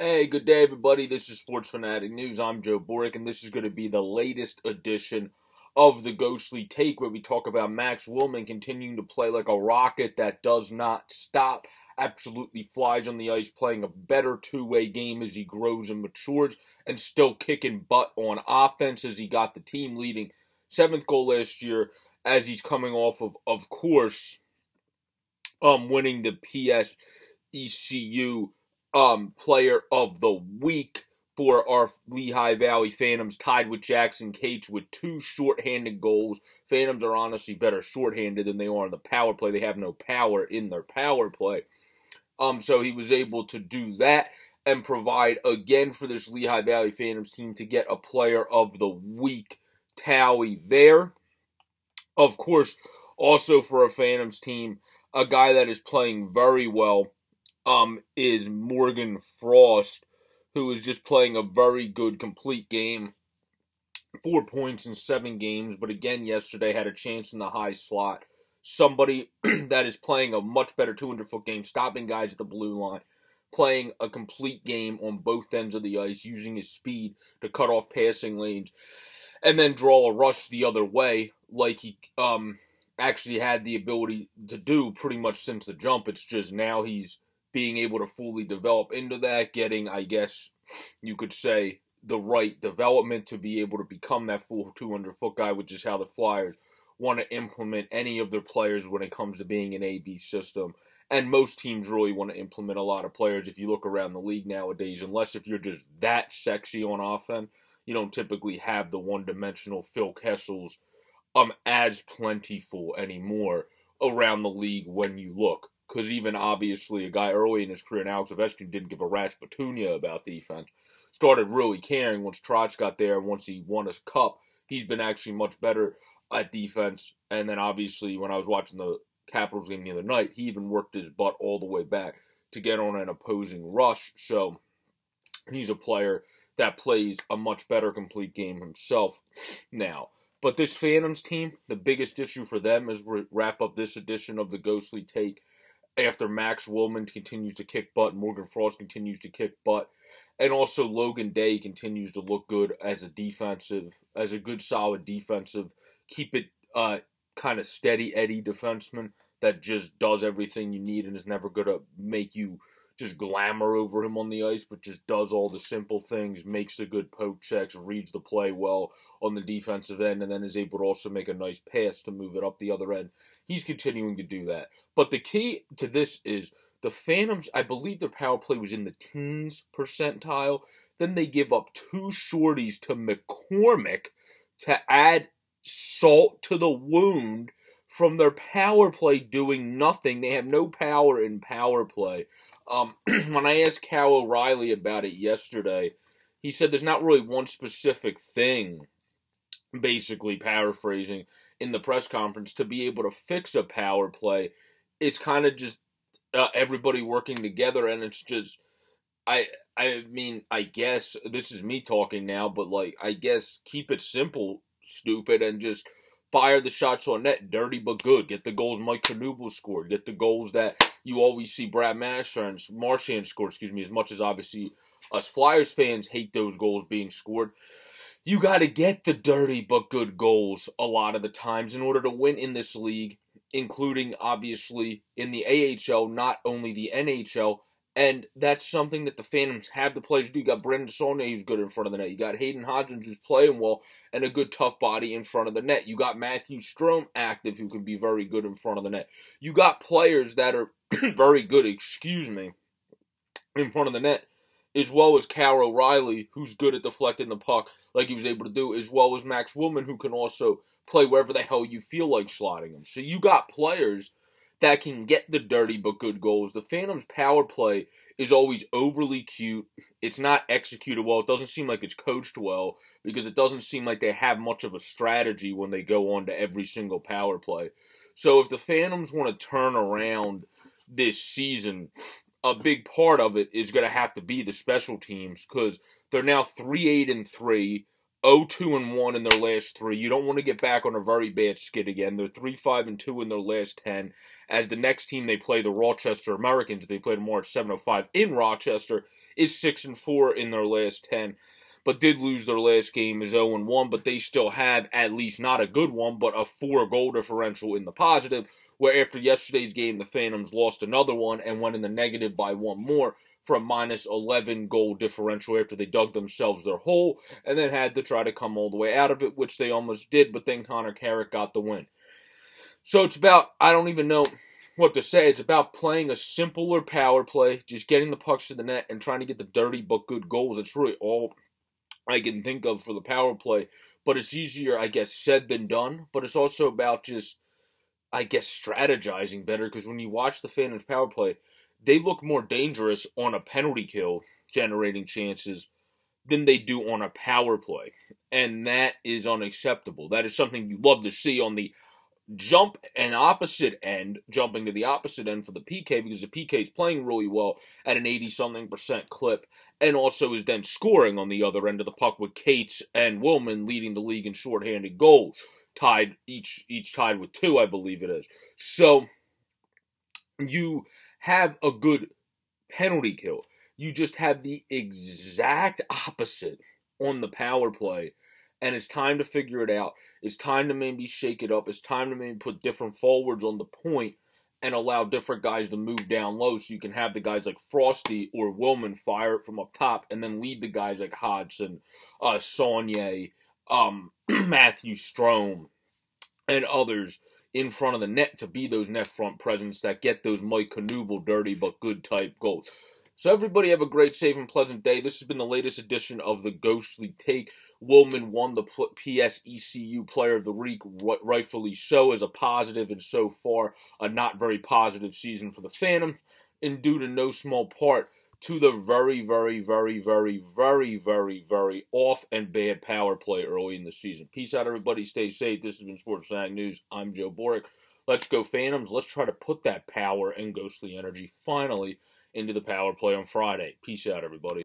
Hey, good day, everybody. This is Sports Phanatic News. I'm Joe Boric, and this is going to be the latest edition of the Ghostly Take, where we talk about Max Willman continuing to play like a rocket that does not stop, absolutely flies on the ice, playing a better two way game as he grows and matures, and still kicking butt on offense as he got the team leading seventh goal last year, as he's coming off of, of course, um, winning the PSECU um, player of the week for our Lehigh Valley Phantoms, tied with Jackson Cates with two shorthanded goals. Phantoms are honestly better shorthanded than they are in the power play. They have no power in their power play. Um, so he was able to do that and provide again for this Lehigh Valley Phantoms team to get a player of the week tally there. Of course, also for a Phantoms team, a guy that is playing very well um, is Morgan Frost, who is just playing a very good, complete game. Four points in seven games, but again, yesterday had a chance in the high slot. Somebody that is playing a much better 200 foot game, stopping guys at the blue line, playing a complete game on both ends of the ice, using his speed to cut off passing lanes, and then draw a rush the other way, like he um, actually had the ability to do pretty much since the jump. It's just now he's being able to fully develop into that, getting, I guess, you could say, the right development to be able to become that full 200 foot guy, which is how the Flyers want to implement any of their players when it comes to being an AB system. And most teams really want to implement a lot of players. If you look around the league nowadays, unless if you're just that sexy on offense, you don't typically have the one dimensional Phil Kessels um as plentiful anymore around the league when you look because even obviously a guy early in his career, and Alex Ovechkin didn't give a rat's petunia about defense, started really caring once Trotz got there once he won his cup. He's been actually much better at defense. And then obviously when I was watching the Capitals game the other night, he even worked his butt all the way back to get on an opposing rush. So he's a player that plays a much better complete game himself now. But this Phantoms team, the biggest issue for them as we wrap up this edition of the Ghostly Take after Max Willman continues to kick butt, Morgan Frost continues to kick butt, and also Logan Day continues to look good as a defensive, as a good solid defensive, keep it uh, kind of steady Eddie defenseman that just does everything you need and is never gonna make you just glamour over him on the ice, but just does all the simple things, makes the good poke checks, reads the play well on the defensive end, and then is able to also make a nice pass to move it up the other end. He's continuing to do that. But the key to this is the Phantoms, I believe their power play was in the teens percentile. Then they give up two shorties to McCormick to add salt to the wound from their power play doing nothing. They have no power in power play. Um, when I asked Cal O'Reilly about it yesterday, he said there's not really one specific thing, basically paraphrasing in the press conference, to be able to fix a power play. It's kind of just uh, everybody working together, and it's just I I mean I guess this is me talking now, but like I guess keep it simple, stupid, and just fire the shots on net, dirty but good. Get the goals Mike Knuble scored. Get the goals that you always see Brad Marchand, Marchand score, excuse me, as much as obviously us Flyers fans hate those goals being scored. You got to get the dirty but good goals a lot of the times in order to win in this league, including obviously in the AHL, not only the NHL. And that's something that the Phantoms have the players do. You got Brennan Saulnier, who's good in front of the net. You got Hayden Hodgson, who's playing well, and a good tough body in front of the net. You got Matthew Strome active, who can be very good in front of the net. You got players that are very good, excuse me, in front of the net, as well as Cal O'Reilly, who's good at deflecting the puck, like he was able to do, as well as Max Willman, who can also play wherever the hell you feel like slotting him. So you got players that can get the dirty but good goals. The Phantoms' power play is always overly cute. It's not executed well. It doesn't seem like it's coached well because it doesn't seem like they have much of a strategy when they go on to every single power play. So if the Phantoms want to turn around this season, a big part of it is going to have to be the special teams because they're now 3 8 and 3. 0-2 and 1 in their last three. You don't want to get back on a very bad skid again. They're 3-5 and 2 in their last 10. As the next team they play, the Rochester Americans, they play tomorrow at 7:05 in Rochester. is six and four in their last ten, but did lose their last game is zero and one. But they still have at least not a good one, but a four goal differential in the positive. Where after yesterday's game, the Phantoms lost another one and went in the negative by one more for a minus 11 goal differential after they dug themselves their hole and then had to try to come all the way out of it, which they almost did, but then Connor Carrick got the win. So it's about, I don't even know what to say. It's about playing a simpler power play, just getting the pucks to the net and trying to get the dirty but good goals. That's really all I can think of for the power play. But it's easier, I guess, said than done. But it's also about just, I guess, strategizing better because when you watch the Phantoms power play, they look more dangerous on a penalty kill generating chances than they do on a power play. And that is unacceptable. That is something you love to see on the jump and opposite end, jumping to the opposite end for the PK because the PK is playing really well at an 80 something percent clip and also is then scoring on the other end of the puck with Cates and Willman leading the league in shorthanded goals, tied each each tied with two, I believe it is. So you have a good penalty kill. You just have the exact opposite on the power play and it's time to figure it out. It's time to maybe shake it up. It's time to maybe put different forwards on the point and allow different guys to move down low so you can have the guys like Frosty or Willman fire it from up top and then lead the guys like Hodgson, uh, Saulnier, um, Matthew Strome, and others in front of the net to be those net front presence that get those Mike Knuble dirty but good type goals. So everybody have a great, safe, and pleasant day. This has been the latest edition of the Ghostly Take. Willman won the PSECU Player of the Week, rightfully so, as a positive and so far a not very positive season for the Phantoms, and due to no small part to the very, very, very, very, very, very, very off and bad power play early in the season. Peace out, everybody. Stay safe. This has been Sports Snag News. I'm Joe Boric. Let's go, Phantoms. Let's try to put that power and ghostly energy finally into the power play on Friday. Peace out, everybody.